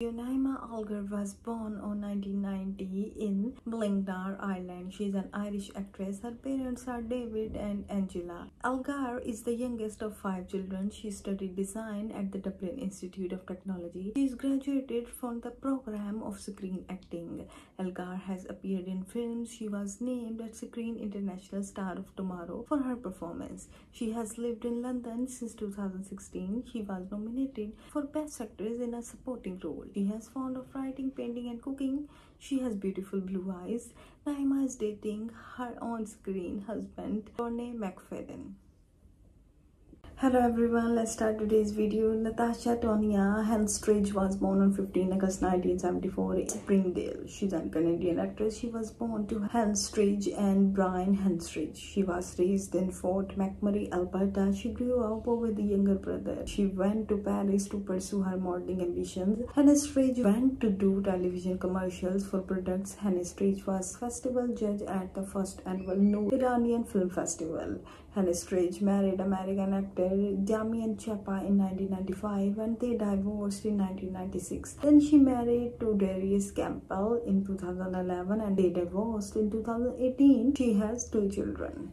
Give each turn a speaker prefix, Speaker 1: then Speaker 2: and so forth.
Speaker 1: Yunaima Algar was born on 1990 in Ballindar, Ireland. She is an Irish actress. Her parents are David and Angela. Algar is the youngest of five children. She studied design at the Dublin Institute of Technology. She is graduated from the program of screen acting. Algar has appeared in films. She was named as Screen International Star of Tomorrow for her performance. She has lived in London since 2016. She was nominated for Best Actress in a Supporting Role. She has fond of writing, painting and cooking. She has beautiful blue eyes. Naima is dating her on-screen husband, Rodney McFadden. Hello everyone, let's start today's video. Natasha Tonya Henstridge was born on 15 August 1974 in Springdale. She's a Canadian actress. She was born to Henstridge and Brian Henstridge. She was raised in Fort McMurray, Alberta. She grew up with a younger brother. She went to Paris to pursue her modeling ambitions. Henstridge went to do television commercials for products. Henstridge was festival judge at the first annual New Iranian Film Festival. Henstridge married American actor Damian Chapa in 1995 and they divorced in 1996. Then she married to Darius Campbell in 2011 and they divorced in 2018. She has two children.